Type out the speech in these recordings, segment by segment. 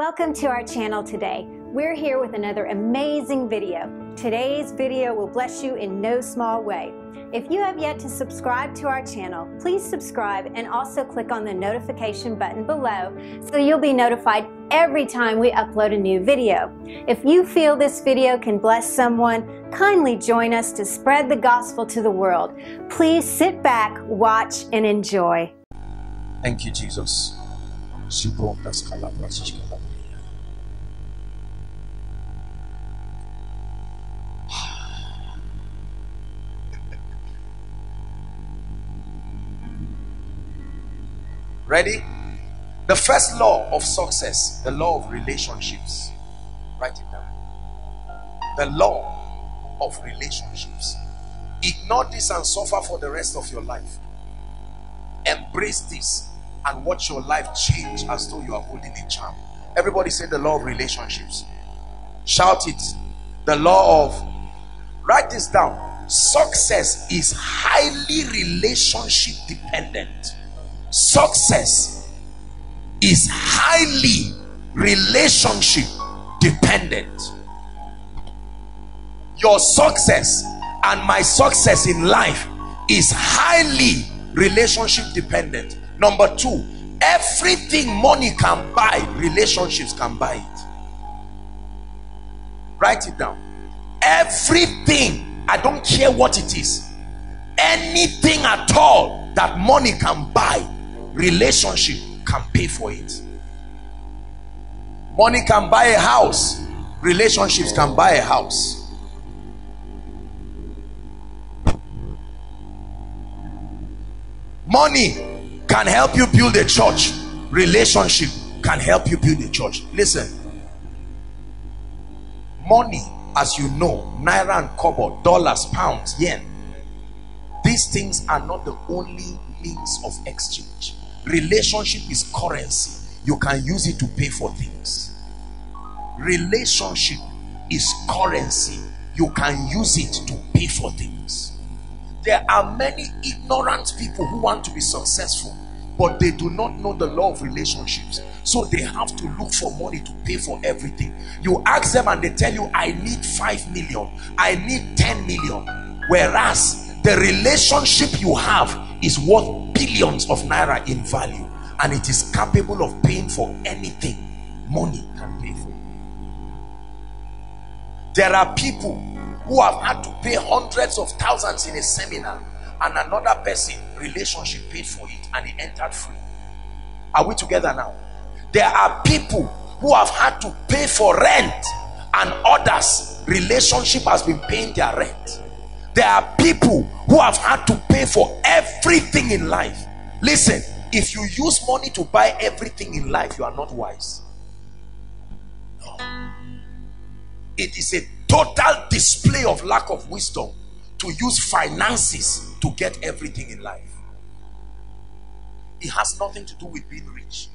Welcome to our channel today. We're here with another amazing video. Today's video will bless you in no small way. If you have yet to subscribe to our channel, please subscribe and also click on the notification button below so you'll be notified every time we upload a new video. If you feel this video can bless someone, kindly join us to spread the gospel to the world. Please sit back, watch, and enjoy. Thank you, Jesus. Ready? The first law of success, the law of relationships. Write it down. The law of relationships. Ignore this and suffer for the rest of your life. Embrace this and watch your life change as though you are holding a charm. Everybody say the law of relationships. Shout it. The law of, write this down. Success is highly relationship dependent. Success is highly relationship dependent. Your success and my success in life is highly relationship dependent. Number two everything money can buy relationships can buy it. Write it down. Everything i don't care what it is anything at all that money can buy relationship can pay for it. Money can buy a house. Relationships can buy a house. Money can help you build a church. Relationship can help you build a church. Listen. Money as you know naira and kobo dollars pounds yen these things are not the only means of exchange relationship is currency. You can use it to pay for things. Relationship is currency. You can use it to pay for things. There are many ignorant people who want to be successful but they do not know the law of relationships. So they have to look for money to pay for everything. You ask them and they tell you i need 5 million. I need 10 million. Whereas the relationship you have is worth billions of naira in value and it is capable of paying for anything money can pay for. There are people who have had to pay hundreds of thousands in a seminar and another person relationship paid for it and he entered free. Are we together now? There are people who have had to pay for rent and others relationship has been paying their rent there are people who have had to pay for everything in life. Listen if you use money to buy everything in life you are not wise. No. It is a total display of lack of wisdom to use finances to get everything in life. It has nothing to do with being rich.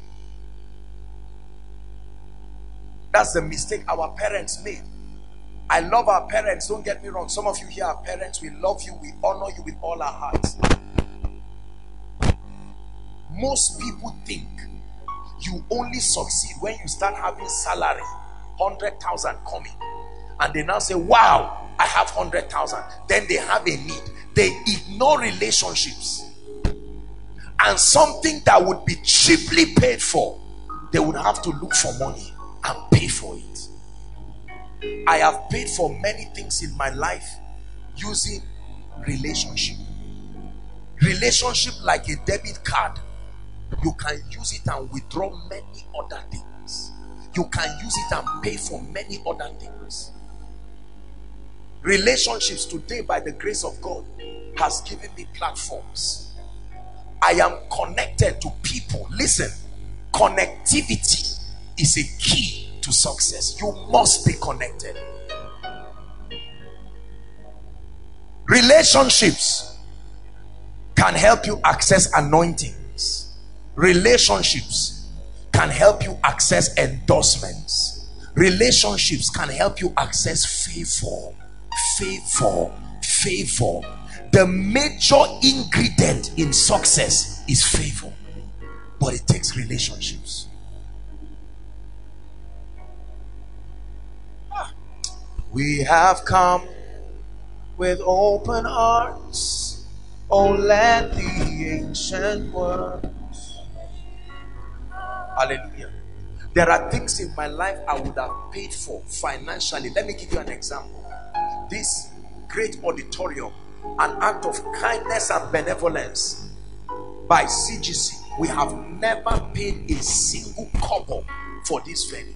That's the mistake our parents made i love our parents don't get me wrong. Some of you here are parents we love you we honor you with all our hearts. Most people think you only succeed when you start having salary 100,000 coming. And they now say wow i have 100,000 then they have a need. They ignore relationships. And something that would be cheaply paid for they would have to look for money and pay for it i have paid for many things in my life using relationship. Relationship like a debit card. You can use it and withdraw many other things. You can use it and pay for many other things. Relationships today by the grace of God has given me platforms. I am connected to people. Listen connectivity is a key to success. You must be connected. Relationships can help you access anointings. Relationships can help you access endorsements. Relationships can help you access favor. Favor. Favor. The major ingredient in success is favor. But it takes relationships We have come with open hearts. Oh, let the ancient words. Hallelujah. There are things in my life I would have paid for financially. Let me give you an example. This great auditorium, an act of kindness and benevolence by CGC. We have never paid a single kobo for this venue.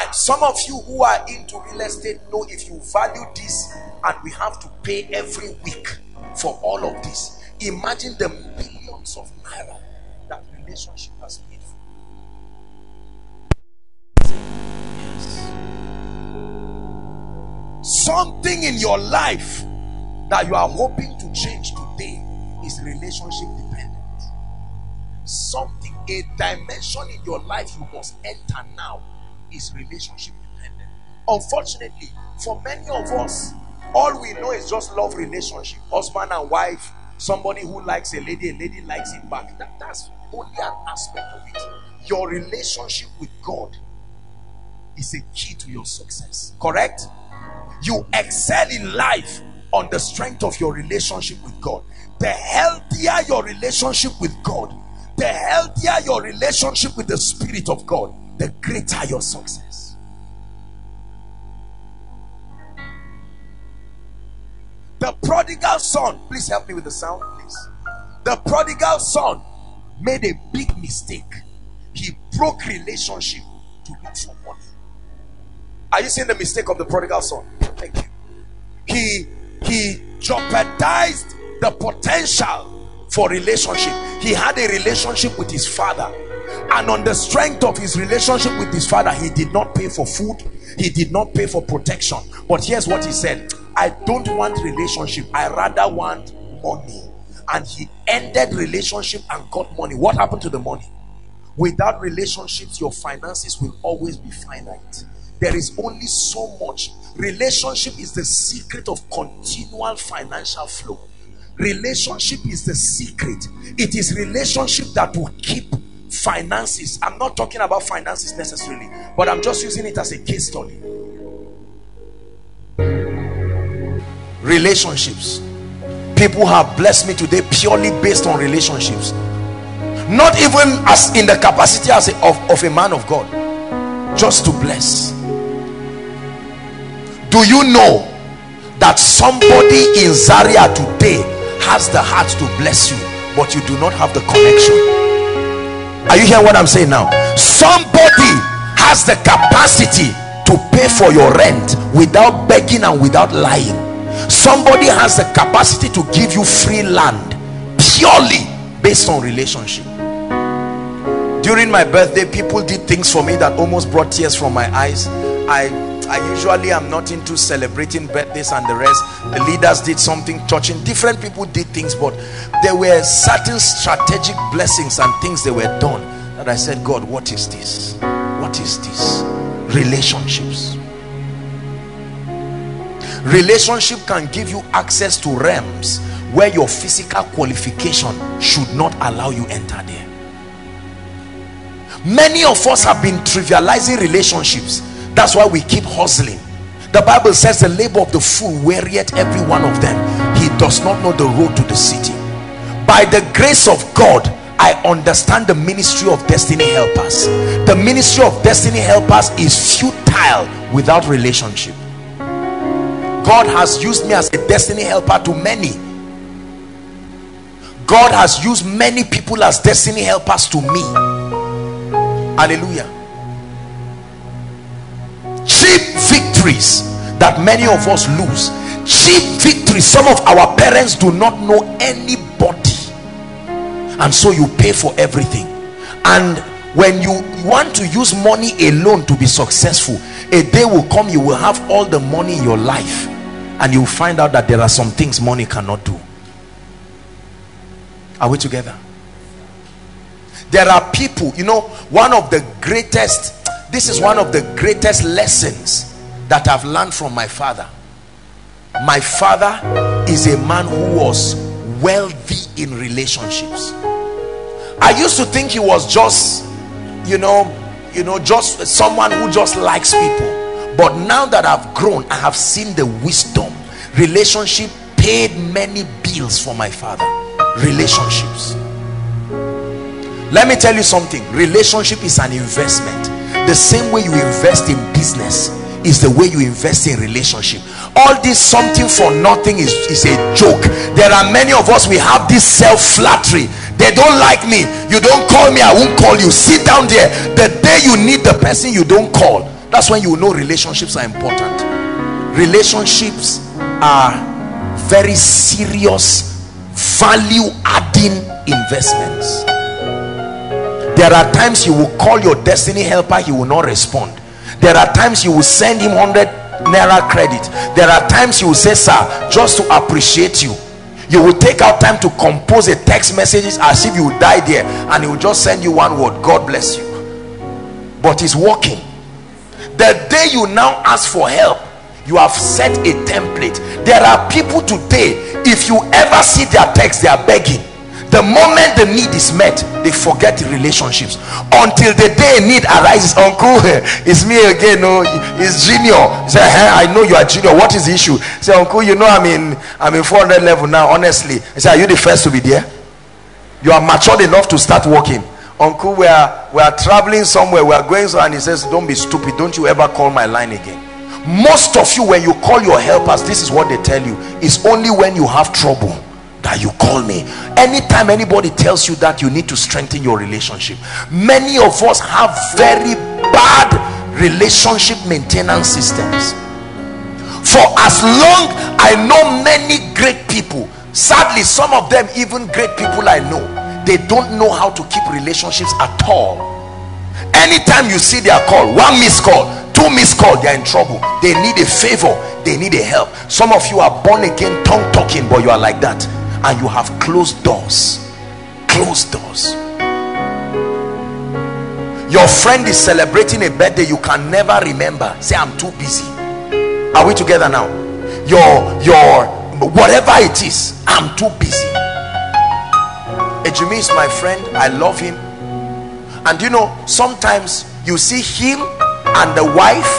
And some of you who are into real estate know if you value this and we have to pay every week for all of this. Imagine the millions of naira that relationship has paid Something in your life that you are hoping to change today is relationship dependent. Something, a dimension in your life you must enter now is relationship dependent. Unfortunately, for many of us, all we know is just love relationship, husband and wife, somebody who likes a lady, a lady likes him back. That, that's only an aspect of it. Your relationship with God is a key to your success. Correct? you excel in life on the strength of your relationship with God. The healthier your relationship with God, the healthier your relationship with the Spirit of God, the greater your success. The prodigal son, please help me with the sound, please. The prodigal son made a big mistake. He broke relationship to look for money. Are you seeing the mistake of the prodigal son? Thank you. He he jeopardized the potential for relationship. He had a relationship with his father, and on the strength of his relationship with his father, he did not pay for food, he did not pay for protection. But here's what he said: I don't want relationship, I rather want money. And he ended relationship and got money. What happened to the money? Without relationships, your finances will always be finite there is only so much relationship is the secret of continual financial flow relationship is the secret it is relationship that will keep finances. I'm not talking about finances necessarily but i'm just using it as a case study. Relationships. People have blessed me today purely based on relationships. Not even as in the capacity as a, of, of a man of god. Just to bless. Do you know that somebody in Zaria today has the heart to bless you but you do not have the connection are you hearing what i'm saying now? Somebody has the capacity to pay for your rent without begging and without lying. Somebody has the capacity to give you free land purely based on relationship. During my birthday people did things for me that almost brought tears from my eyes. I I usually am not into celebrating birthdays and the rest. The leaders did something touching. Different people did things, but there were certain strategic blessings and things they were done that I said, God, what is this? What is this? Relationships. Relationship can give you access to realms where your physical qualification should not allow you enter there. Many of us have been trivializing relationships that's why we keep hustling. The bible says the labor of the fool wearieth every one of them. He does not know the road to the city. By the grace of god i understand the ministry of destiny helpers. The ministry of destiny helpers is futile without relationship. God has used me as a destiny helper to many. God has used many people as destiny helpers to me. Hallelujah cheap victories that many of us lose. Cheap victories. Some of our parents do not know anybody. And so you pay for everything. And when you want to use money alone to be successful a day will come you will have all the money in your life. And you find out that there are some things money cannot do. Are we together? There are people you know one of the greatest this is one of the greatest lessons that I've learned from my father. My father is a man who was wealthy in relationships. I used to think he was just you know you know just someone who just likes people. But now that i've grown i have seen the wisdom. Relationship paid many bills for my father. Relationships. Let me tell you something. Relationship is an investment the same way you invest in business is the way you invest in relationship. All this something for nothing is, is a joke. There are many of us we have this self-flattery. They don't like me. You don't call me i won't call you. Sit down there. The day you need the person you don't call. That's when you know relationships are important. Relationships are very serious value adding investments there are times you will call your destiny helper he will not respond. There are times you will send him 100 naira credit. There are times you will say sir just to appreciate you you will take out time to compose a text messages as if you die there and he will just send you one word god bless you but he's working. The day you now ask for help you have set a template. There are people today if you ever see their text they are begging the moment the need is met they forget the relationships. Until the day need arises uncle it's me again no it's junior. Say hey, i know you are junior. What is the issue? Say uncle you know i'm in i'm in 400 level now honestly. I say are you the first to be there? You are matured enough to start working. Uncle we are we are traveling somewhere we are going so and he says don't be stupid. Don't you ever call my line again. Most of you when you call your helpers this is what they tell you. It's only when you have trouble that you call me. Anytime anybody tells you that you need to strengthen your relationship. Many of us have very bad relationship maintenance systems. For as long i know many great people sadly some of them even great people i know they don't know how to keep relationships at all. Anytime you see their call one missed call two missed call they're in trouble. They need a favor they need a help. Some of you are born again tongue talking but you are like that and you have closed doors. Closed doors. Your friend is celebrating a birthday you can never remember. Say i'm too busy. Are we together now? Your your whatever it is i'm too busy. Ejimi is my friend. I love him. And you know sometimes you see him and the wife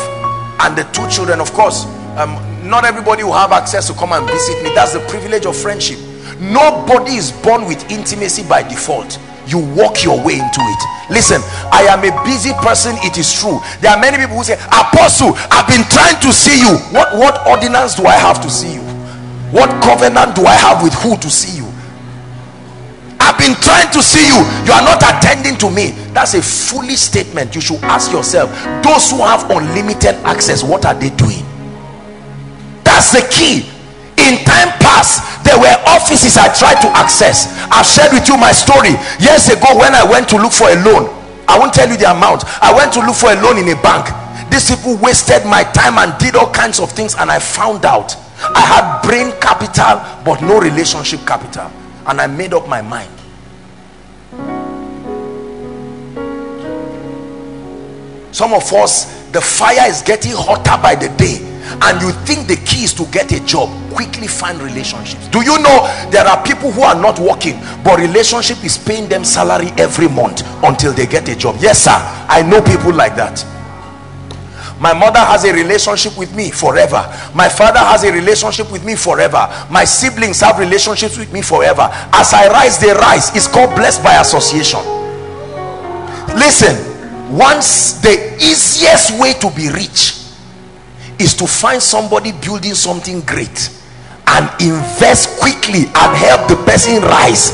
and the two children. Of course um, not everybody will have access to come and visit me. That's the privilege of friendship nobody is born with intimacy by default. You walk your way into it. Listen i am a busy person it is true. There are many people who say apostle i've been trying to see you. What what ordinance do i have to see you? What covenant do i have with who to see you? I've been trying to see you. You are not attending to me. That's a foolish statement. You should ask yourself those who have unlimited access what are they doing? That's the key. In time past there were offices i tried to access. I've shared with you my story years ago when i went to look for a loan. I won't tell you the amount. I went to look for a loan in a bank. These people wasted my time and did all kinds of things and i found out. I had brain capital but no relationship capital. And i made up my mind. Some of us the fire is getting hotter by the day and you think the key is to get a job quickly find relationships. Do you know there are people who are not working but relationship is paying them salary every month until they get a job? Yes sir. I know people like that. My mother has a relationship with me forever. My father has a relationship with me forever. My siblings have relationships with me forever. As i rise they rise. It's called blessed by association? Listen once the easiest way to be rich is to find somebody building something great and invest quickly and help the person rise.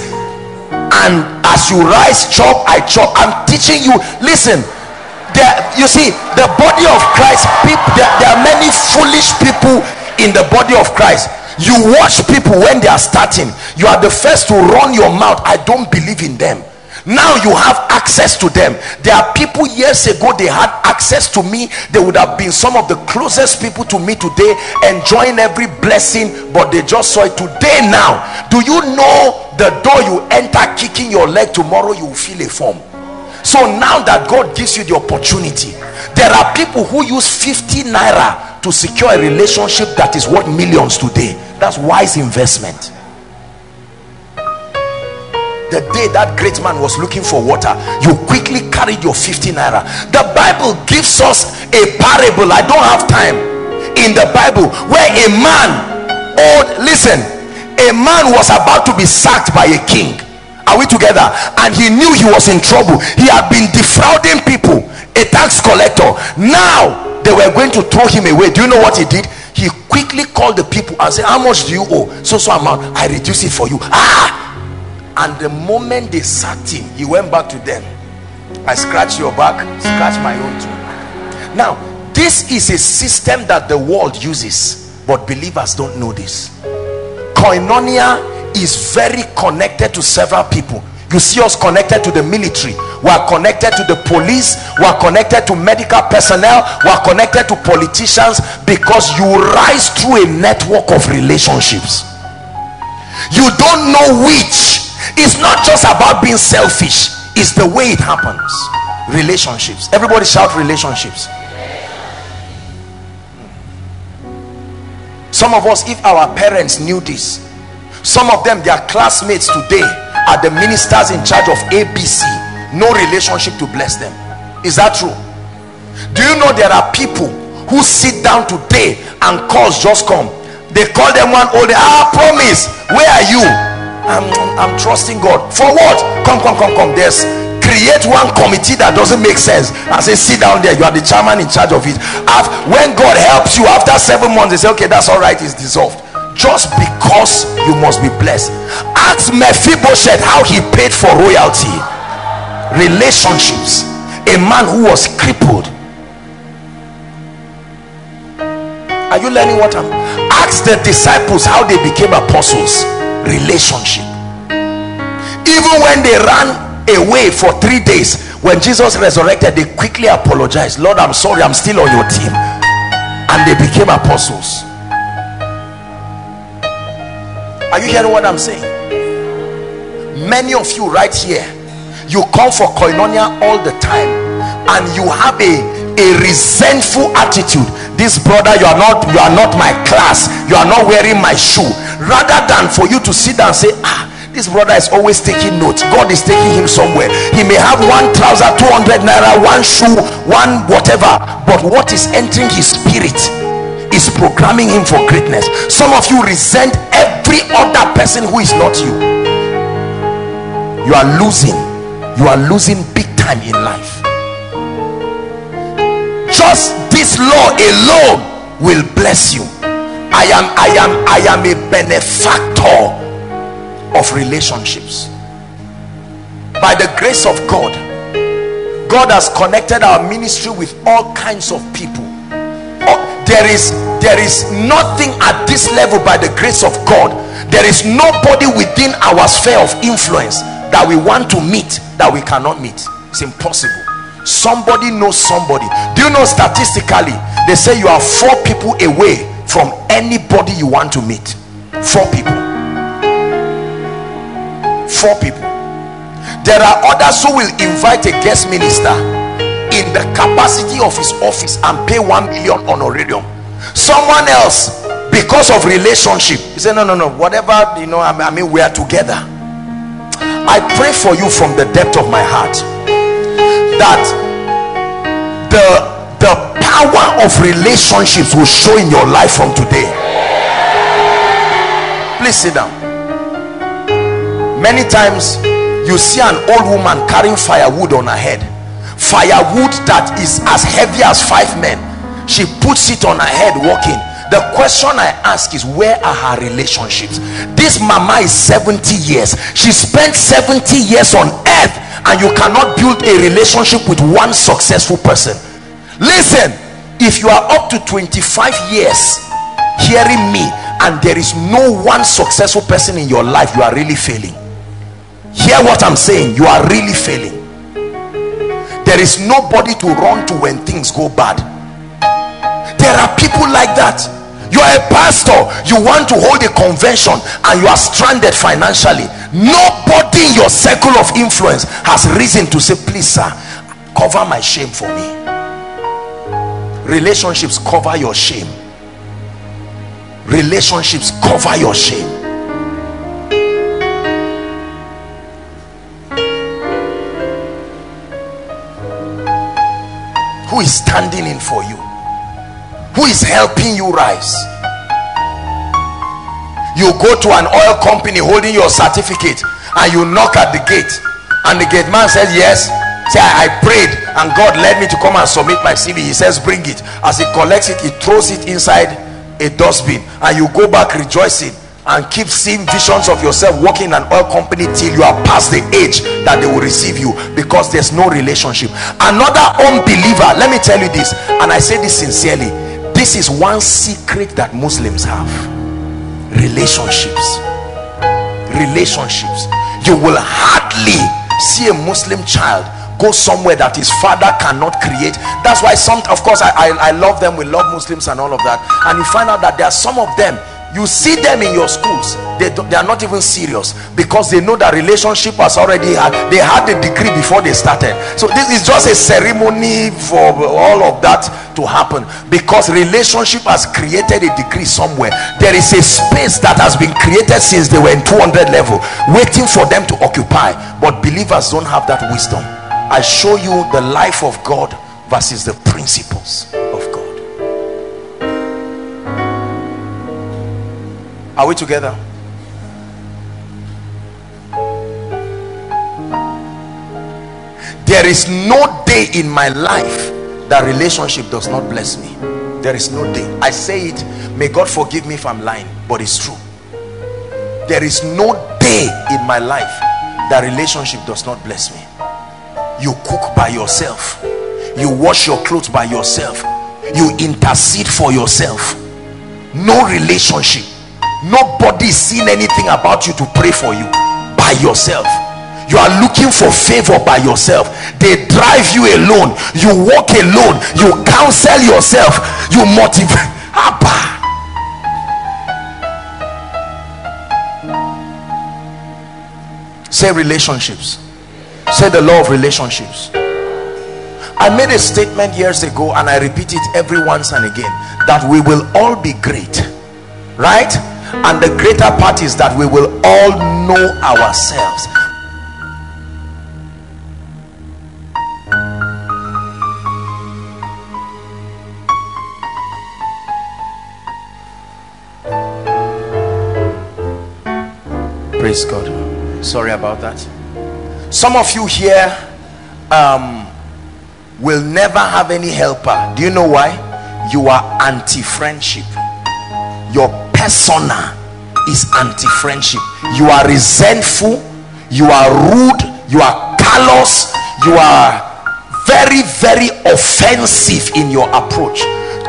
And as you rise chop i chop. I'm teaching you. Listen there you see the body of christ people there, there are many foolish people in the body of christ. You watch people when they are starting. You are the first to run your mouth. I don't believe in them now you have access to them. There are people years ago they had access to me. They would have been some of the closest people to me today enjoying every blessing but they just saw it. Today now do you know the door you enter kicking your leg tomorrow you will feel a form? So now that god gives you the opportunity there are people who use 50 naira to secure a relationship that is worth millions today. That's wise investment the day that great man was looking for water you quickly carried your 50 naira. The bible gives us a parable. I don't have time. In the bible where a man old listen a man was about to be sacked by a king. Are we together? And he knew he was in trouble. He had been defrauding people a tax collector. Now they were going to throw him away. Do you know what he did? He quickly called the people and said how much do you owe? So so amount. I reduce it for you. Ah and the moment they sacked him he went back to them. I scratch your back scratch my own too. Now this is a system that the world uses but believers don't know this. Koinonia is very connected to several people. You see us connected to the military. We are connected to the police. We are connected to medical personnel. We are connected to politicians because you rise through a network of relationships. You don't know which it's not just about being selfish it's the way it happens. Relationships. Everybody shout relationships. Some of us if our parents knew this some of them their classmates today are the ministers in charge of abc no relationship to bless them. Is that true? Do you know there are people who sit down today and calls just come? They call them one old ah promise where are you I'm, I'm trusting God. For what? Come come come come. There's create one committee that doesn't make sense. And say sit down there. You are the chairman in charge of it. After, when God helps you after seven months they say okay that's all right. It's dissolved. Just because you must be blessed. Ask Mephibosheth how he paid for royalty. Relationships. A man who was crippled. Are you learning what I'm ask the disciples how they became apostles relationship. Even when they ran away for three days when jesus resurrected they quickly apologized. Lord i'm sorry i'm still on your team. And they became apostles. Are you hearing what i'm saying? Many of you right here you come for koinonia all the time and you have a a resentful attitude. This brother you are not you are not my class. You are not wearing my shoe rather than for you to sit down and say ah this brother is always taking notes. God is taking him somewhere. He may have one trouser 200 naira one shoe one whatever but what is entering his spirit is programming him for greatness. Some of you resent every other person who is not you. You are losing. You are losing big time in life. Just this law alone will bless you i am i am i am a benefactor of relationships. By the grace of god god has connected our ministry with all kinds of people. Oh, there is there is nothing at this level by the grace of god. There is nobody within our sphere of influence that we want to meet that we cannot meet. It's impossible. Somebody knows somebody. Do you know statistically they say you are four people away from anybody you want to meet. Four people. Four people. There are others who will invite a guest minister in the capacity of his office and pay one million honorarium someone else because of relationship he said no no no. Whatever you know i mean we are together. I pray for you from the depth of my heart that the the power of relationships will show in your life from today. Please sit down. Many times you see an old woman carrying firewood on her head. Firewood that is as heavy as five men. She puts it on her head walking. The question i ask is where are her relationships? This mama is 70 years. She spent 70 years on earth and you cannot build a relationship with one successful person listen if you are up to 25 years hearing me and there is no one successful person in your life you are really failing. Hear what i'm saying you are really failing. There is nobody to run to when things go bad. There are people like that. You are a pastor you want to hold a convention and you are stranded financially. Nobody in your circle of influence has reason to say please sir cover my shame for me relationships cover your shame. Relationships cover your shame. Who is standing in for you? Who is helping you rise? You go to an oil company holding your certificate and you knock at the gate and the gate man says yes say I, I, prayed and god led me to come and submit my cv he says bring it. As he collects it he throws it inside a dustbin. And you go back rejoicing and keep seeing visions of yourself working in an oil company till you are past the age that they will receive you because there's no relationship. Another unbeliever let me tell you this and i say this sincerely this is one secret that muslims have. Relationships. Relationships. You will hardly see a muslim child go somewhere that his father cannot create. That's why some of course I, I, I love them we love muslims and all of that. And you find out that there are some of them you see them in your schools they, they are not even serious because they know that relationship has already had they had the degree before they started. So this is just a ceremony for all of that to happen because relationship has created a degree somewhere. There is a space that has been created since they were in 200 level waiting for them to occupy. But believers don't have that wisdom i show you the life of god versus the principles of God. Are we together? There is no day in my life that relationship does not bless me. There is no day. I say it, may God forgive me if I'm lying, but it's true. There is no day in my life that relationship does not bless me. You cook by yourself. You wash your clothes by yourself. You intercede for yourself. No relationship. Nobody is seeing anything about you to pray for you. By yourself. You are looking for favor by yourself. They drive you alone. You walk alone. You counsel yourself. You motivate. Abba. say relationships say the law of relationships. I made a statement years ago and I repeat it every once and again that we will all be great right? And the greater part is that we will all know ourselves. Praise god. Sorry about that some of you here um, will never have any helper. Do you know why? You are anti-friendship. Your persona is anti-friendship. You are resentful. You are rude. You are callous. You are very very offensive in your approach.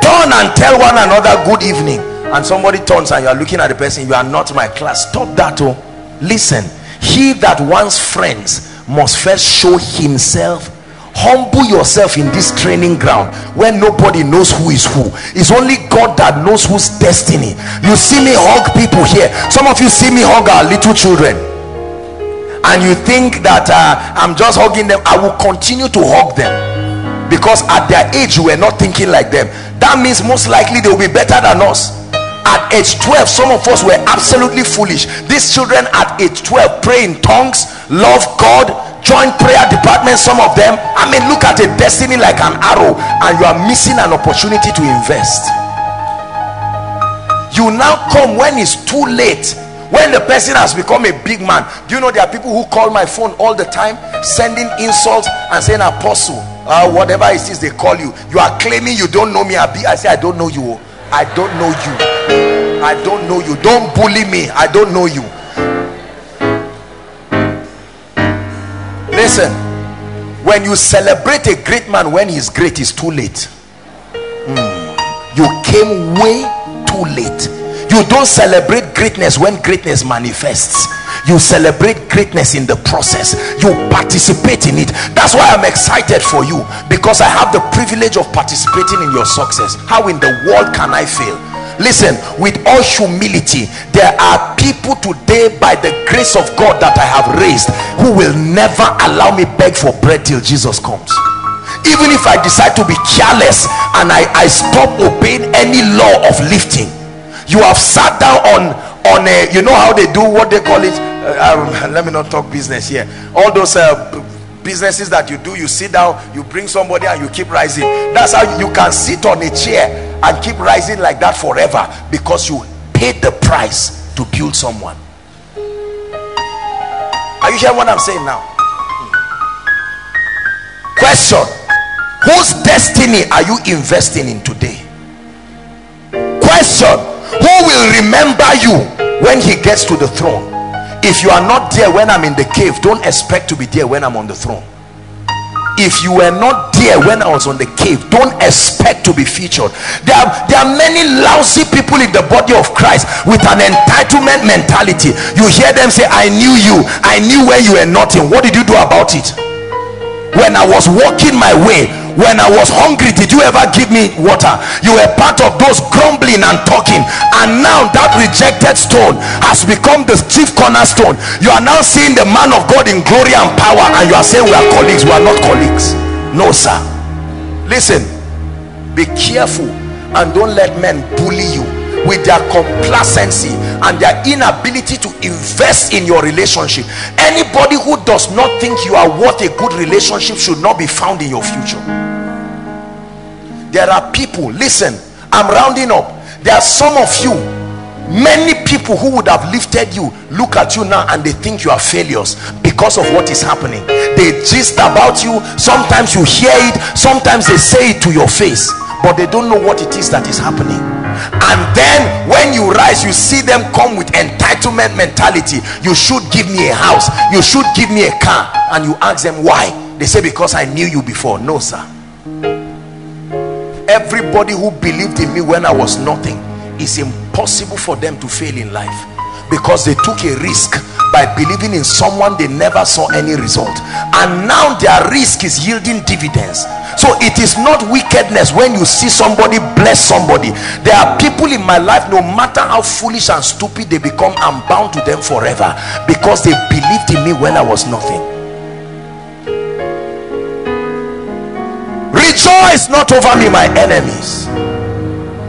Turn and tell one another good evening. And somebody turns and you are looking at the person you are not my class. Stop that oh. Listen. He that wants friends must first show himself humble yourself in this training ground where nobody knows who is who. It's only god that knows whose destiny. You see me hug people here. Some of you see me hug our little children. And you think that uh, i'm just hugging them. I will continue to hug them. Because at their age we were not thinking like them. That means most likely they will be better than us at age 12 some of us were absolutely foolish. These children at age 12 pray in tongues love god join prayer department some of them. I mean look at a destiny like an arrow and you are missing an opportunity to invest. You now come when it's too late. When the person has become a big man do you know there are people who call my phone all the time sending insults and saying apostle uh, whatever it is they call you you are claiming you don't know me i say i don't know you i don't know you i don't know you. Don't bully me. I don't know you. Listen. When you celebrate a great man when he's great it's too late. Mm. you came way too late. You don't celebrate greatness when greatness manifests you celebrate greatness in the process. You participate in it. That's why i'm excited for you. Because i have the privilege of participating in your success. How in the world can i fail? Listen with all humility there are people today by the grace of god that i have raised who will never allow me beg for bread till jesus comes. Even if i decide to be careless and i i stop obeying any law of lifting you have sat down on on a you know how they do what they call it? Uh, um, let me not talk business here. All those uh, businesses that you do you sit down you bring somebody and you keep rising. That's how you can sit on a chair and keep rising like that forever because you paid the price to build someone. Are you hearing what i'm saying now? Question. Whose destiny are you investing in today? Question who will remember you when he gets to the throne? If you are not there when i'm in the cave don't expect to be there when i'm on the throne. If you were not there when i was on the cave don't expect to be featured. There are there are many lousy people in the body of christ with an entitlement mentality. You hear them say i knew you. I knew where you were nothing what did you do about it? When i was walking my way when i was hungry did you ever give me water? You were part of those grumbling and talking. And now that rejected stone has become the chief cornerstone. You are now seeing the man of god in glory and power and you are saying we are colleagues we are not colleagues. No sir. Listen be careful and don't let men bully you with their complacency and their inability to invest in your relationship. Anybody who does not think you are worth a good relationship should not be found in your future. There are people listen i'm rounding up. There are some of you many people who would have lifted you look at you now and they think you are failures because of what is happening. They gist about you sometimes you hear it sometimes they say it to your face but they don't know what it is that is happening and then when you rise you see them come with entitlement mentality. You should give me a house. You should give me a car. And you ask them why. They say because i knew you before. No sir. Everybody who believed in me when i was nothing it's impossible for them to fail in life. Because they took a risk by believing in someone they never saw any result. And now their risk is yielding dividends so it is not wickedness when you see somebody bless somebody. There are people in my life no matter how foolish and stupid they become i'm bound to them forever because they believed in me when i was nothing. Rejoice not over me my enemies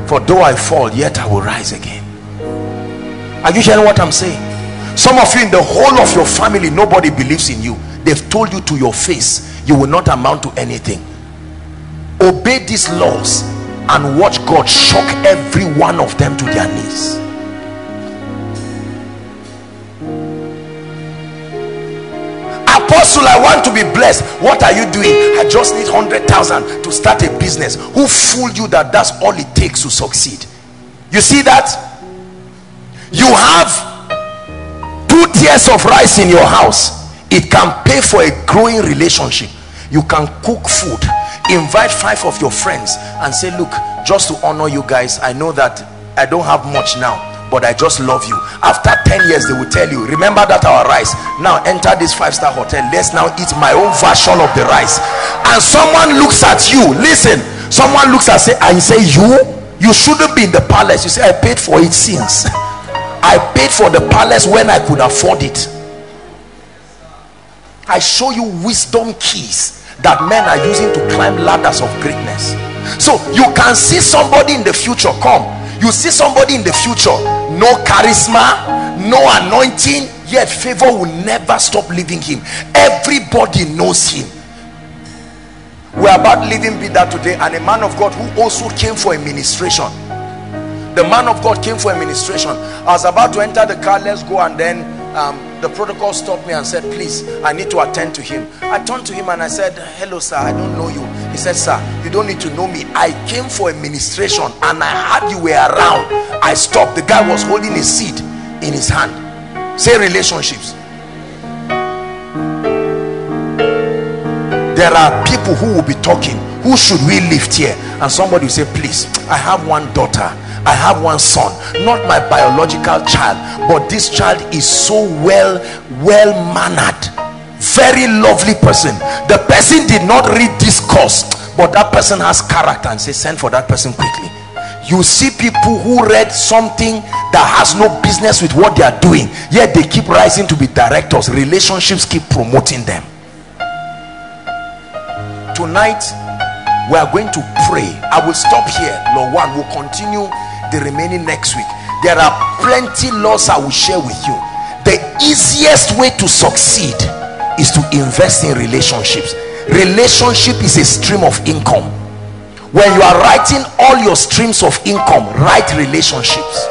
for though i fall yet i will rise again. Are you hearing what i'm saying? Some of you in the whole of your family nobody believes in you. They've told you to your face you will not amount to anything obey these laws and watch God shock every one of them to their knees. Apostle i want to be blessed. What are you doing? I just need 100,000 to start a business. Who fooled you that that's all it takes to succeed? You see that? You have two tiers of rice in your house. It can pay for a growing relationship. You can cook food invite five of your friends and say look just to honor you guys i know that i don't have much now but i just love you. After 10 years they will tell you remember that our rice. Now enter this five-star hotel. Let's now eat my own version of the rice. And someone looks at you. Listen someone looks at say and say you? You shouldn't be in the palace. You say i paid for it since. I paid for the palace when i could afford it. I show you wisdom keys that men are using to climb ladders of greatness. So you can see somebody in the future. Come. You see somebody in the future. No charisma no anointing yet favor will never stop leaving him. Everybody knows him. We're about leaving Bida today and a man of God who also came for administration the man of God came for administration I was about to enter the car let's go and then um, the protocol stopped me and said please I need to attend to him. I turned to him and I said hello sir I don't know you. He said sir you don't need to know me. I came for administration and I heard you were around. I stopped. The guy was holding a seed in his hand. Say relationships. There are people who will be talking. Who should we lift here? And somebody will say please I have one daughter I have one son not my biological child but this child is so well well mannered. Very lovely person. The person did not read this course but that person has character and say send for that person quickly. You see people who read something that has no business with what they are doing yet they keep rising to be directors. Relationships keep promoting them. Tonight we are going to pray. I will stop here. Lord one will continue the remaining next week there are plenty laws i will share with you. The easiest way to succeed is to invest in relationships. Relationship is a stream of income. When you are writing all your streams of income write relationships.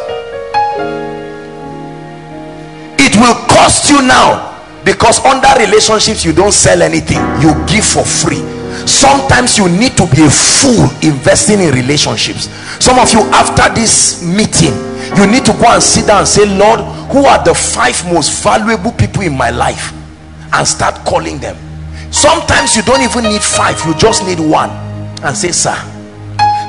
It will cost you now because under relationships you don't sell anything. You give for free sometimes you need to be a fool investing in relationships. Some of you after this meeting you need to go and sit down and say lord who are the five most valuable people in my life? And start calling them. Sometimes you don't even need five you just need one. And say sir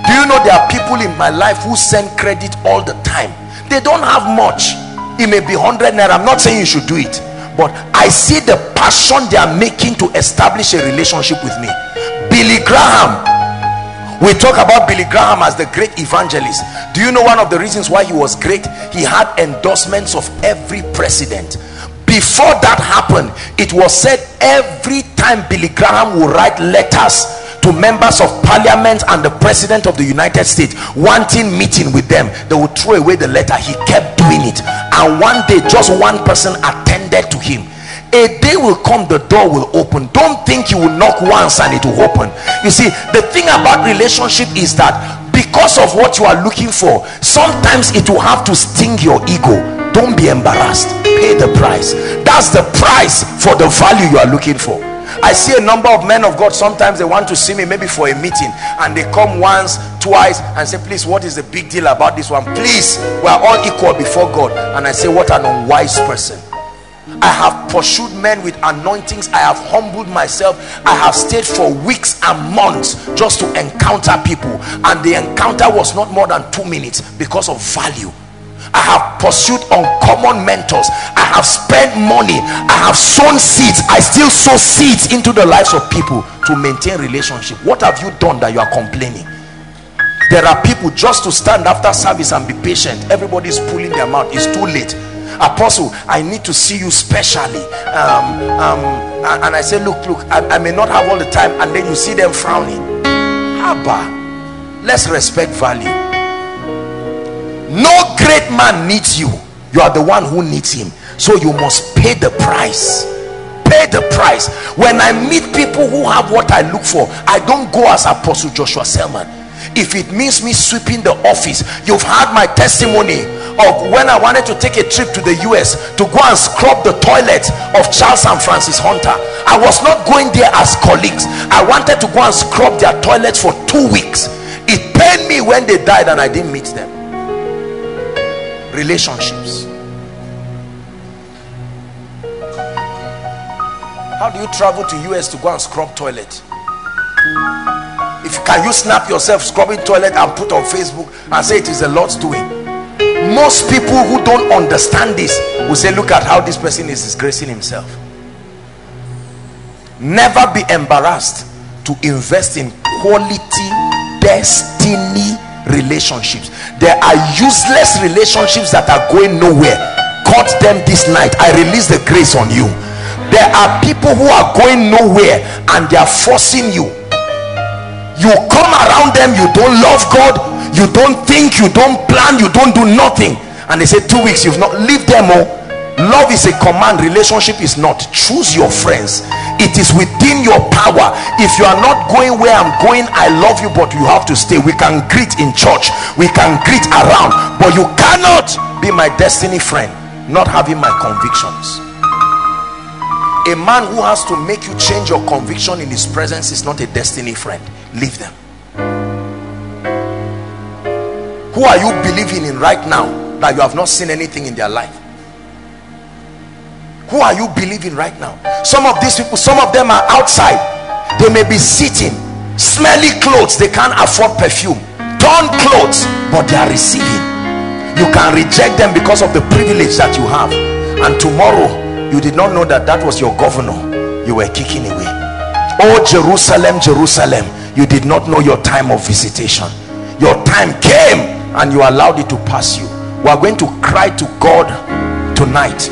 do you know there are people in my life who send credit all the time? They don't have much. It may be 100 naira. I'm not saying you should do it. But i see the passion they are making to establish a relationship with me billy graham. We talk about billy graham as the great evangelist. Do you know one of the reasons why he was great? He had endorsements of every president. Before that happened it was said every time billy graham would write letters to members of parliament and the president of the united states wanting meeting with them they would throw away the letter. He kept doing it. And one day just one person attended to him a day will come the door will open. Don't think you will knock once and it will open. You see the thing about relationship is that because of what you are looking for sometimes it will have to sting your ego. Don't be embarrassed. Pay the price. That's the price for the value you are looking for. I see a number of men of God sometimes they want to see me maybe for a meeting and they come once twice and say please what is the big deal about this one? Please we are all equal before God. And I say what an unwise person I have pursued men with anointings I have humbled myself I have stayed for weeks and months just to encounter people and the encounter was not more than two minutes because of value I have pursued uncommon mentors. I have spent money. I have sown seeds. I still sow seeds into the lives of people to maintain relationship. What have you done that you are complaining? There are people just to stand after service and be patient. Everybody is pulling their mouth. It's too late. Apostle, I need to see you specially. Um, um, and I say, look, look, I, I may not have all the time. And then you see them frowning. Abba, let's respect value no great man needs you you are the one who needs him so you must pay the price pay the price when i meet people who have what i look for i don't go as apostle joshua selman if it means me sweeping the office you've heard my testimony of when i wanted to take a trip to the us to go and scrub the toilets of charles and frances hunter. I was not going there as colleagues. I wanted to go and scrub their toilets for two weeks. It pained me when they died and i didn't meet them. Relationships. How do you travel to us to go and scrub toilet can you snap yourself scrubbing toilet and put on facebook and say it is the lord's doing? Most people who don't understand this will say look at how this person is disgracing himself. Never be embarrassed to invest in quality destiny relationships. There are useless relationships that are going nowhere. Cut them this night. I release the grace on you. There are people who are going nowhere and they are forcing you you come around them you don't love god you don't think you don't plan you don't do nothing. And they say two weeks you've not leave them all oh. Love is a command relationship is not. Choose your friends. It is within your power. If you are not going where i'm going i love you but you have to stay. We can greet in church. We can greet around. But you cannot be my destiny friend not having my convictions. A man who has to make you change your conviction in his presence is not a destiny friend leave them. Who are you believing in right now that you have not seen anything in their life? Who are you believing right now? Some of these people some of them are outside. They may be sitting smelly clothes they can't afford perfume. Torn clothes but they are receiving. You can reject them because of the privilege that you have. And tomorrow you did not know that that was your governor you were kicking away. Oh jerusalem jerusalem you did not know your time of visitation. Your time came and you allowed it to pass you. We are going to cry to god tonight.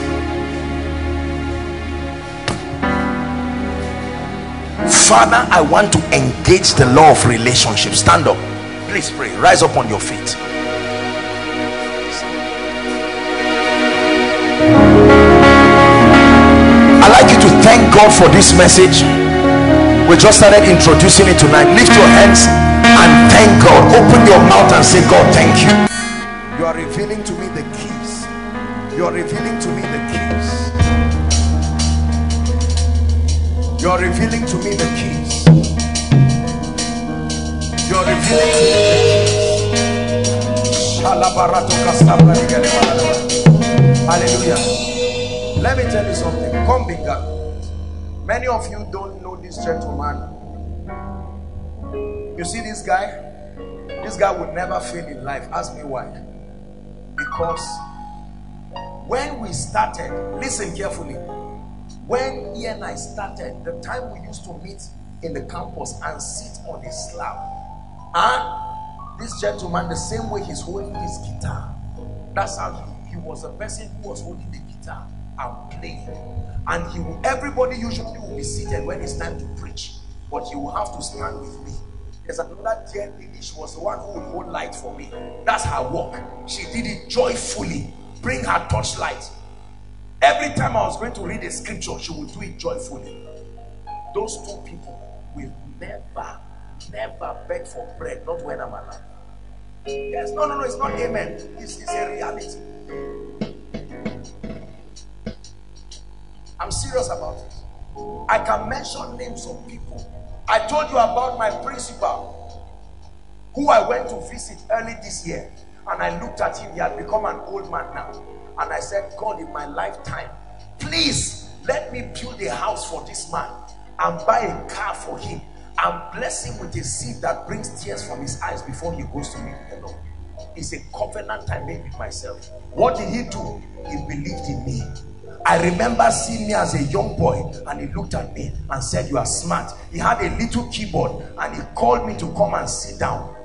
Father i want to engage the law of relationship. Stand up. Please pray. Rise up on your feet. I like you to thank god God for this message we just started introducing it tonight. Lift your hands and thank God. Open your mouth and say God thank you. You are revealing to me the keys. You are revealing to me the keys. You are revealing to me the keys. You are revealing to me the keys. Hallelujah. Let me tell you something. Come bigger Many of you don't know this gentleman. You see this guy? This guy would never fail in life. Ask me why. Because when we started, listen carefully. When he and I started, the time we used to meet in the campus and sit on a slab, and this gentleman, the same way he's holding his guitar, that's how he, he was a person who was holding the guitar and playing and he will everybody usually will be seated when it's time to preach. But he will have to stand with me. There's another dear lady she was the one who would hold light for me. That's her work. She did it joyfully. Bring her torchlight. Every time i was going to read a scripture she would do it joyfully. Those two people will never never beg for bread not when i'm alive. Yes no no no it's not amen. It's, it's a reality I'm serious about it. I can mention names of people. I told you about my principal who I went to visit early this year. And I looked at him. He had become an old man now. And I said, God, in my lifetime, please let me build a house for this man and buy a car for him and bless him with a seed that brings tears from his eyes before he goes to meet the Lord. It's a covenant I made with myself. What did he do? He believed in me I remember seeing me as a young boy and he looked at me and said, you are smart. He had a little keyboard and he called me to come and sit down.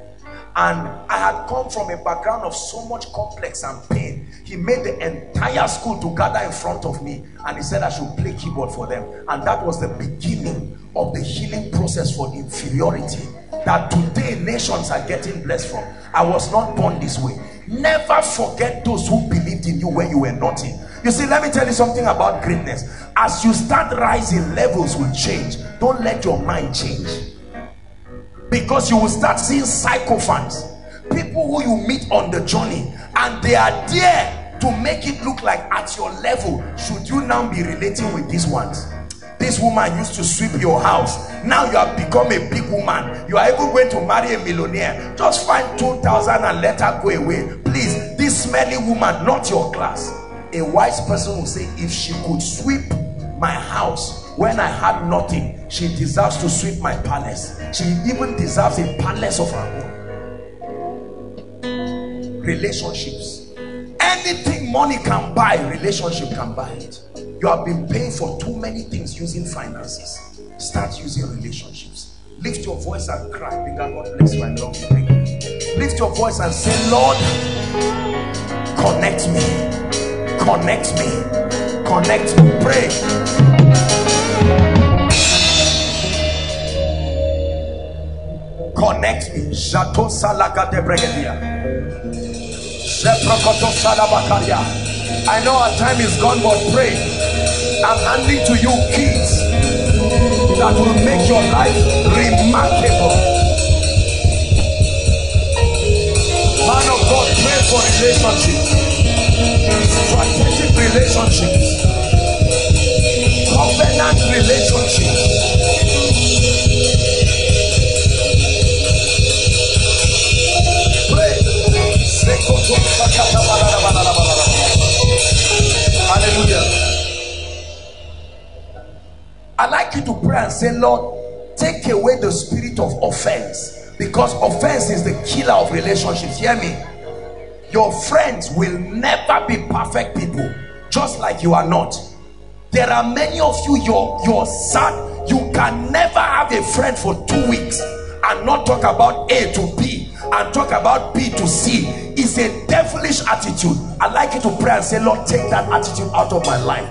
And I had come from a background of so much complex and pain. He made the entire school to gather in front of me and he said I should play keyboard for them. And that was the beginning of the healing process for inferiority that today nations are getting blessed from. I was not born this way. Never forget those who believed in you when you were nothing you see, let me tell you something about greatness. As you start rising, levels will change. Don't let your mind change. Because you will start seeing psychophants. People who you meet on the journey. And they are there to make it look like at your level. Should you now be relating with these ones? this woman used to sweep your house now you have become a big woman you are even going to marry a millionaire just find 2000 and let her go away please this smelly woman not your class a wise person will say if she could sweep my house when I had nothing she deserves to sweep my palace. She even deserves a palace of her own. Relationships. Anything money can buy relationship can buy it. You have been paying for too many things using finances. Start using relationships. Lift your voice and cry because God bless you I love you lift your voice and say Lord connect me Connect me. Connect me. Pray. Connect me. Jato salaga de bregedia. I know our time is gone, but pray. I'm handing to you keys that will make your life remarkable. Man of God, pray for relationships strategic relationships, covenant relationships. Pray. Hallelujah. I like you to pray and say, Lord, take away the spirit of offense because offense is the killer of relationships. Hear me your friends will never be perfect people just like you are not. There are many of you you're you're sad you can never have a friend for two weeks and not talk about a to b and talk about b to c. It's a devilish attitude. I'd like you to pray and say lord take that attitude out of my life.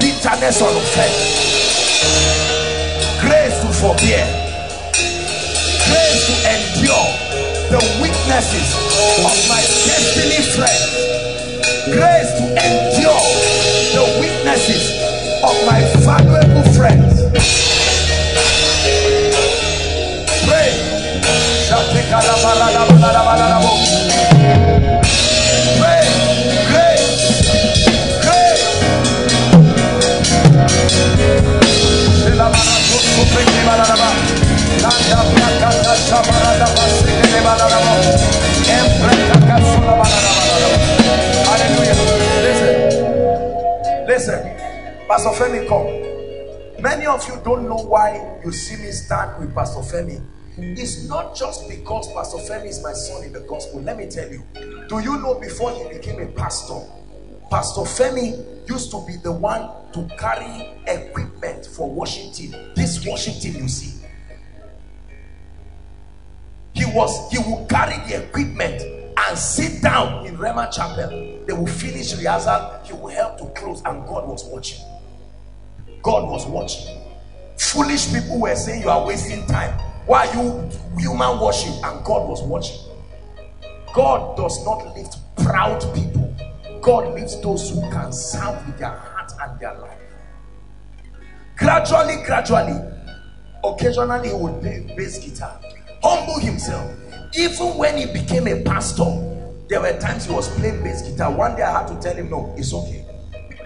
Bitterness or offense. Grace to forbear. Grace to endure the weaknesses of my destiny friend grace to endure the weaknesses of my valuable friends. Pray. Pray. Grace. Grace. Hallelujah. Listen. Listen. Pastor Femi, come. Many of you don't know why you see me stand with Pastor Femi. It's not just because Pastor Femi is my son in the gospel. Let me tell you. Do you know before he became a pastor, Pastor Femi used to be the one to carry equipment for Washington. This Washington you see. He was, he would carry the equipment and sit down in Rhema Chapel. They will finish rehearsal. He will help to close and God was watching. God was watching. Foolish people were saying you are wasting time. Why you human worship? And God was watching. God does not lift proud people. God lifts those who can serve with their heart and their life. Gradually, gradually, occasionally he would play bass guitar, humble himself. Even when he became a pastor, there were times he was playing bass guitar. One day I had to tell him, no, it's okay.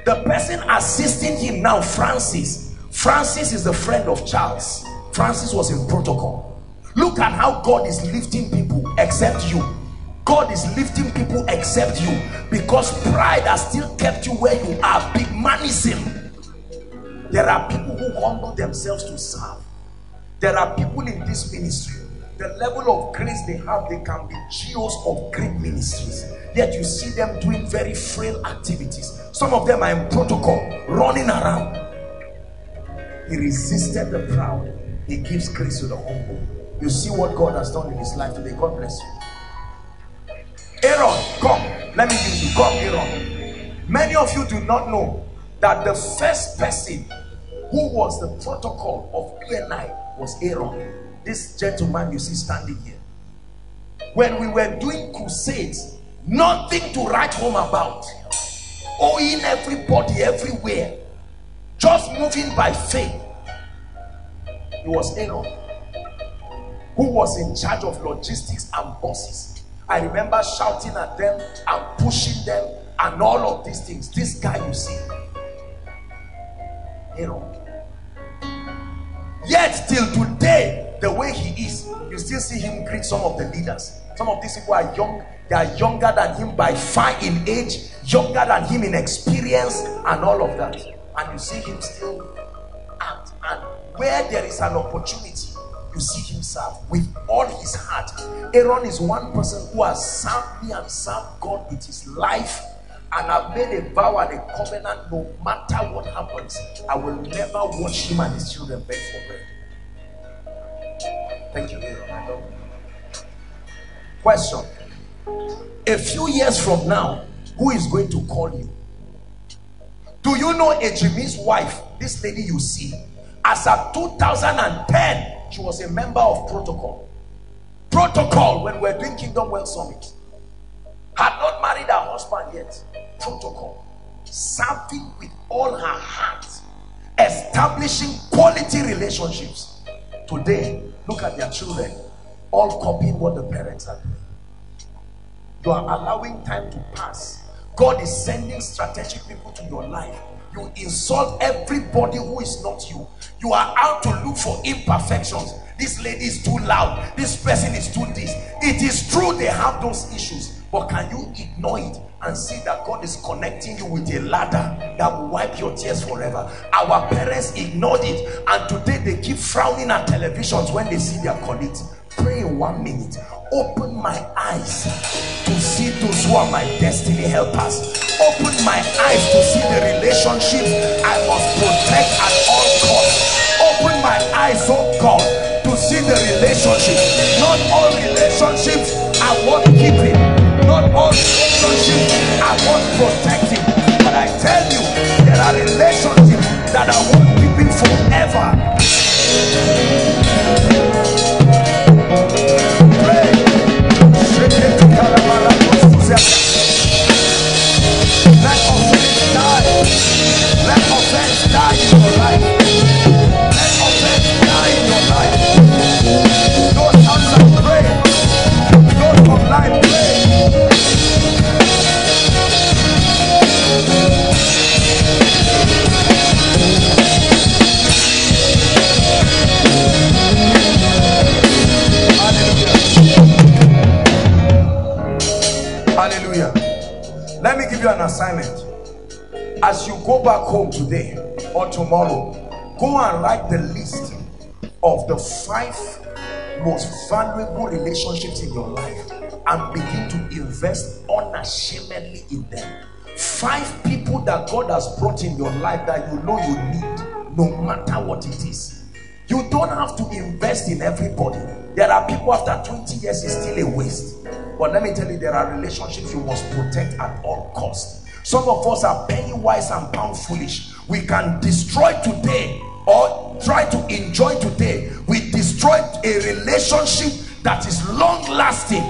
The person assisting him now, Francis, Francis is the friend of Charles. Francis was in protocol. Look at how God is lifting people except you. God is lifting people except you because pride has still kept you where you are. Big manism. There are people who humble themselves to serve. There are people in this ministry. The level of grace they have, they can be GOs of great ministries. Yet you see them doing very frail activities. Some of them are in protocol, running around. He resisted the proud. He gives grace to the humble. You see what God has done in his life today. God bless you. Aaron, come. Let me use you. Come, Aaron. Many of you do not know that the first person who was the protocol of ENI was Aaron. This gentleman you see standing here. When we were doing crusades, nothing to write home about. Owing everybody everywhere. Just moving by faith. It was Aaron who was in charge of logistics and buses. I remember shouting at them and pushing them and all of these things. This guy you see, Aaron. Yet till today, way he is, you still see him greet some of the leaders. Some of these people are young, they are younger than him by far in age, younger than him in experience, and all of that. And you see him still act. And where there is an opportunity, you see him serve with all his heart. Aaron is one person who has served me and served God with his life. And I've made a vow and a covenant no matter what happens, I will never watch him and his children beg for bread. Thank you. Question A few years from now, who is going to call you? Do you know Ejimi's wife, this lady you see, as of 2010? She was a member of protocol. Protocol when we're doing Kingdom Well Summit. Had not married her husband yet. Protocol. Serving with all her heart. Establishing quality relationships. Today, look at their children. All copying what the parents are doing. You are allowing time to pass. God is sending strategic people to your life. You insult everybody who is not you you are out to look for imperfections this lady is too loud this person is too this it is true they have those issues but can you ignore it and see that God is connecting you with a ladder that will wipe your tears forever. Our parents ignored it and today they keep frowning at televisions when they see their colleagues. Pray in one minute. Open my eyes to see those who are my destiny helpers. Open my eyes to see the relationships i must protect at all costs. Open my eyes oh god to see the relationship not all relationships are worth keeping not all relationships are worth protecting but i tell you there are relationships that are worth keeping forever. Let you an assignment. As you go back home today or tomorrow, go and write the list of the five most valuable relationships in your life and begin to invest unashamedly in them. Five people that God has brought in your life that you know you need, no matter what it is. You don't have to invest in everybody. There are people after 20 years is still a waste. But let me tell you, there are relationships you must protect at all costs. Some of us are penny wise and pound foolish. We can destroy today or try to enjoy today. We destroyed a relationship that is long lasting.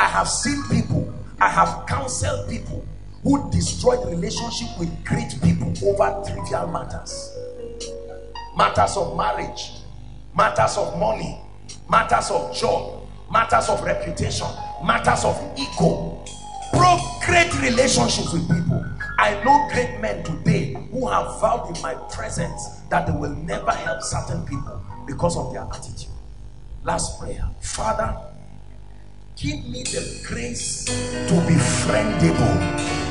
I have seen people, I have counseled people who destroyed relationship with great people over trivial matters matters of marriage, matters of money, matters of job, matters of reputation, matters of ego. Broke great relationships with people. I know great men today who have vowed in my presence that they will never help certain people because of their attitude. Last prayer. Father, give me the grace to be friendable.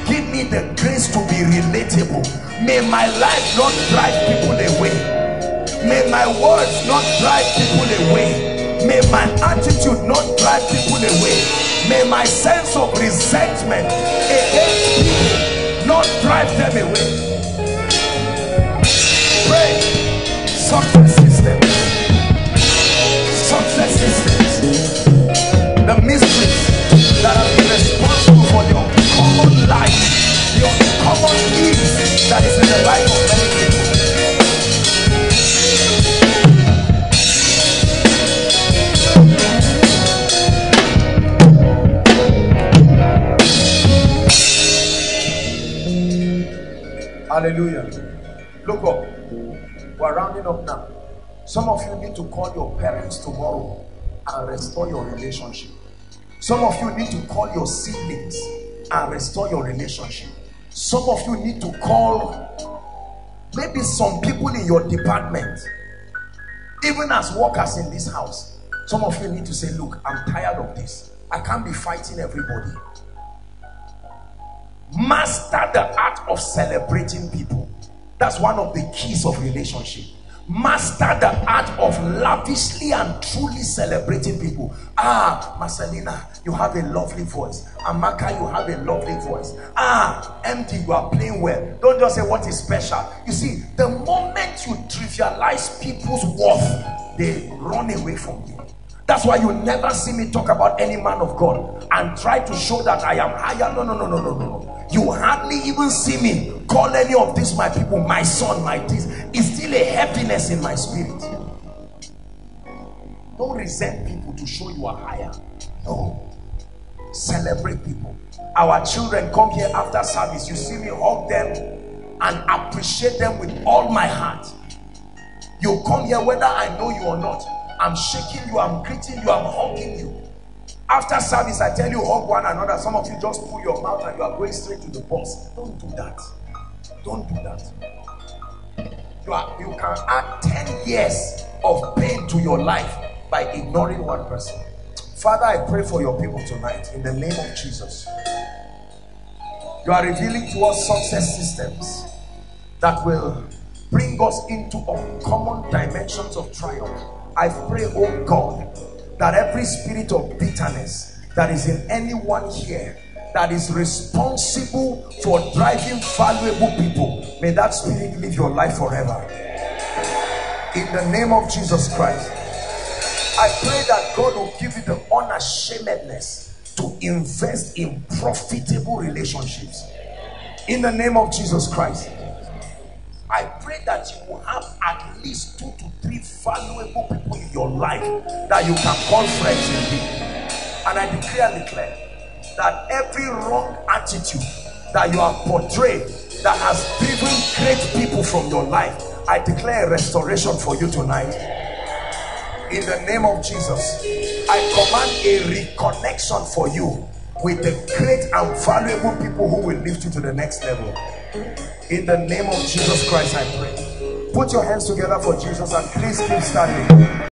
Give me the grace to be relatable. May my life not drive people away. May my words not drive people away. May my attitude not drive people away. May my sense of resentment against people not drive them away. Pray. Success systems. Success systems. The mysteries that have been responsible for the uncommon life, the uncommon ease that is in the life of many Hallelujah. Look up. We're rounding up now. Some of you need to call your parents tomorrow and restore your relationship. Some of you need to call your siblings and restore your relationship. Some of you need to call maybe some people in your department, even as workers in this house. Some of you need to say, Look, I'm tired of this. I can't be fighting everybody. Master the art of celebrating people. That's one of the keys of relationship. Master the art of lavishly and truly celebrating people. Ah, Marcelina, you have a lovely voice. Amaka, you have a lovely voice. Ah, MD, you are playing well. Don't just say what is special. You see, the moment you trivialize people's worth, they run away from you. That's why you never see me talk about any man of God and try to show that I am higher. No, no, no, no, no, no. You hardly even see me call any of these my people, my son, my this. It's still a happiness in my spirit. Don't resent people to show you are higher. No. Celebrate people. Our children come here after service. You see me hug them and appreciate them with all my heart. You come here whether I know you or not I'm shaking you, I'm greeting you, I'm hugging you. After service, I tell you, hug one another. Some of you just pull your mouth and you are going straight to the boss. Don't do that. Don't do that. You, are, you can add 10 years of pain to your life by ignoring one person. Father, I pray for your people tonight in the name of Jesus. You are revealing to us success systems that will bring us into uncommon dimensions of triumph I pray, oh God, that every spirit of bitterness that is in anyone here that is responsible for driving valuable people, may that spirit live your life forever. In the name of Jesus Christ, I pray that God will give you the unashamedness to invest in profitable relationships. In the name of Jesus Christ. I pray that you will have at least two to three valuable people in your life that you can call friends indeed. And I declare and declare that every wrong attitude that you have portrayed that has driven great people from your life, I declare a restoration for you tonight. In the name of Jesus, I command a reconnection for you with the great and valuable people who will lift you to the next level. In the name of Jesus Christ, I pray. Put your hands together for Jesus and please keep standing.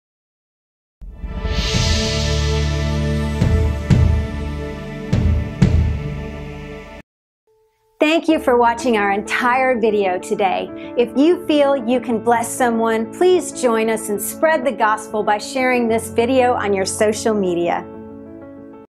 Thank you for watching our entire video today. If you feel you can bless someone, please join us and spread the gospel by sharing this video on your social media.